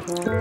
어?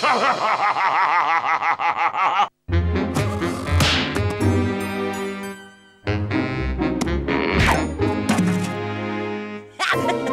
ha ha ha